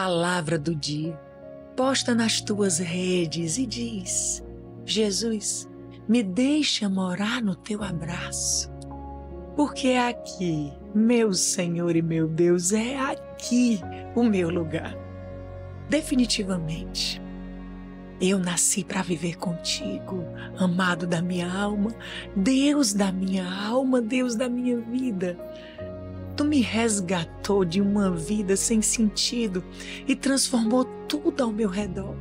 palavra do dia, posta nas tuas redes e diz: Jesus, me deixa morar no teu abraço. Porque é aqui, meu Senhor e meu Deus, é aqui o meu lugar. Definitivamente. Eu nasci para viver contigo, amado da minha alma, Deus da minha alma, Deus da minha vida. Tu me resgatou de uma vida sem sentido e transformou tudo ao meu redor.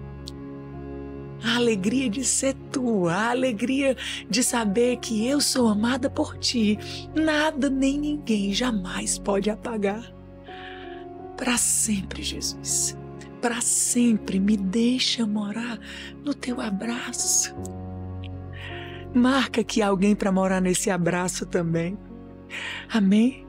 A alegria de ser tua, a alegria de saber que eu sou amada por ti, nada nem ninguém jamais pode apagar. Para sempre, Jesus, para sempre me deixa morar no teu abraço. Marca que alguém para morar nesse abraço também. Amém?